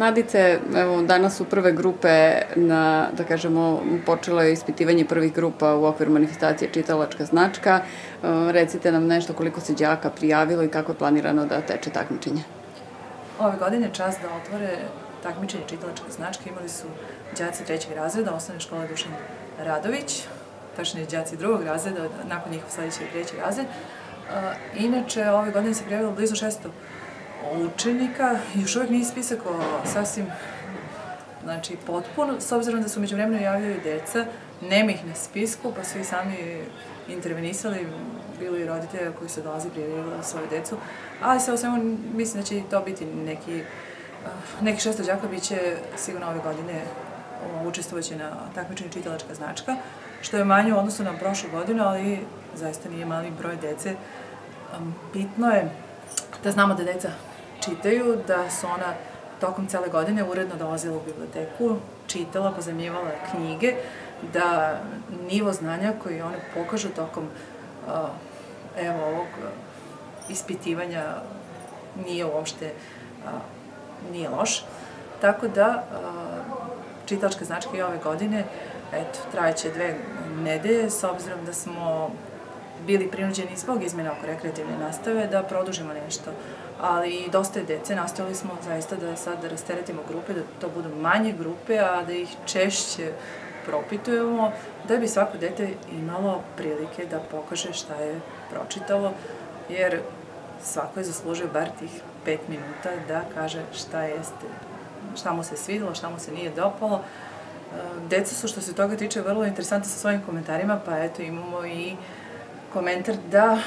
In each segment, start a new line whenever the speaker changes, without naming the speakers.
Nadice, evo, danas su prve grupe na, da kažemo, počelo je ispitivanje prvih grupa u okviru manifestacije Čitalačka značka. E, recite nam nešto koliko se đaka prijavilo i kako je planirano da teče takmičenje.
Ove godine čas da otvore takmičenje Čitalačka značka imali su đaci trećeg razreda osnovne škole Dušan Radović, tačnije đaci drugog razreda, nakon njihov sledeći treći razred. E, inače, ove godine se prijavilo blizu 600 učenika, još uvijek nije spisak o sasvim znači, potpuno, s obzirom da su među vremenu javljaju deca, nema ih na spisku, pa su i sami intervenisali, bili i roditelja koji se dolazi prijavljivali svoju decu, ali sve o svemu mislim da će to biti neki, neki šesto džaka bit će sigurno ove godine učestvovaće na takmičenju čitalačka značka, što je manje u odnosu na prošlu godinu, ali zaista nije mali broj dece. Bitno je da znamo da deca čitaju, da su ona tokom cele godine uredno dolazila u biblioteku, čitala, pozemljivala knjige, da nivo znanja koji one pokažu tokom uh, evo ovog ispitivanja nije uopšte uh, nije loš. Tako da uh, čitačka značka i ove godine eto, trajeće dve nedelje, s obzirom da smo bili prinuđeni zbog izmena oko rekreativne nastave da produžimo nešto. Ali dosta je dece, nastavili smo zaista da sad rasteretimo grupe, da to budu manje grupe, a da ih češće propitujemo, da bi svako dete imalo prilike da pokaže šta je pročitalo, jer svako je zaslužio bar tih pet minuta da kaže šta jeste, šta mu se svidilo, šta mu se nije dopalo. Deca su što se toga tiče vrlo interesantne sa svojim komentarima, pa eto imamo i uh, komentar da,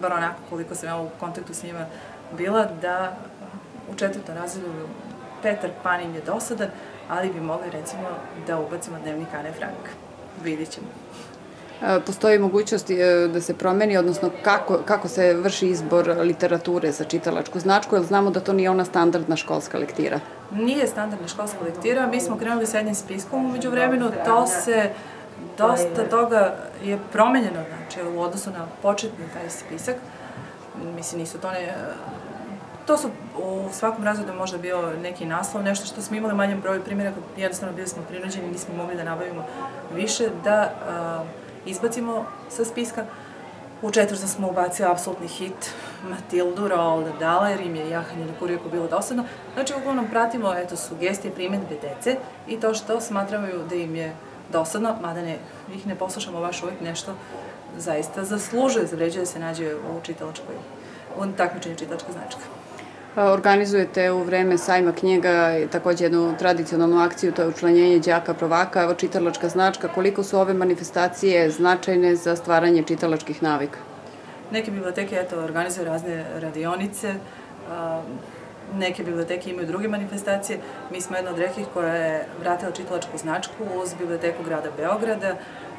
bar onako koliko sam ja u kontaktu s njima bila, da u četvrtom razredu Petar Panin je dosadan, ali bi mogli recimo da ubacimo dnevnik Ane Frank. Vidit ćemo.
E, postoji mogućnost e, da se promeni, odnosno kako, kako se vrši izbor literature za čitalačku značku, jer znamo da to nije ona standardna školska lektira.
Nije standardna školska lektira, mi smo krenuli sa jednim spiskom umeđu vremenu, to se dosta toga je promenjeno, znači, u odnosu na početni taj spisak. Mislim, nisu to ne... To su u svakom razredu možda bio neki naslov, nešto što smo imali manjem broju primjera, jednostavno bili smo prinuđeni, nismo mogli da nabavimo više, da uh, izbacimo sa spiska. U četvrtom smo ubacili apsolutni hit Matildu, Roald Dahl, jer im je jahanje na kurijeku bilo dosadno. Znači, uglavnom pratimo eto, sugestije, primetbe dece i to što smatraju da im je dosadno, mada ne, ih ne poslušamo baš uvijek nešto zaista zaslužuje, zavređuje da se nađe u čitalačkoj, u takmičenju čitalačka značka.
Organizujete u vreme sajma knjiga takođe jednu tradicionalnu akciju, to je učlanjenje đaka prvaka, evo čitalačka značka. Koliko su ove manifestacije značajne za stvaranje čitalačkih navika?
Neke biblioteke eto, organizuju razne radionice, neke biblioteke imaju druge manifestacije. Mi smo jedna od rekih koja je vratila čitalačku značku uz biblioteku grada Beograda,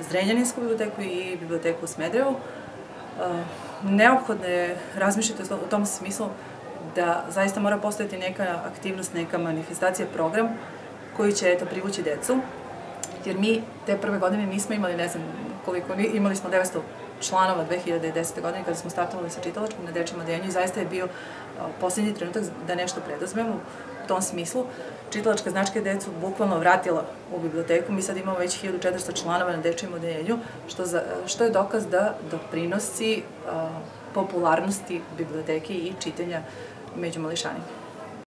Zrenjaninsku biblioteku i biblioteku u Smedrevu. Neophodno je razmišljati u tom smislu da zaista mora postojati neka aktivnost, neka manifestacija, program koji će eto, privući decu. Jer mi te prve godine nismo imali, ne znam koliko, imali smo 900 članova 2010. godine kada smo startovali sa čitalačkom na dečjem odeljenju i zaista je bio poslednji trenutak da nešto predozmemo u tom smislu. Čitalačka značka je decu bukvalno vratila u biblioteku. Mi sad imamo već 1400 članova na dečjem odeljenju, što, za, što je dokaz da doprinosi popularnosti biblioteke i čitanja među mališanima.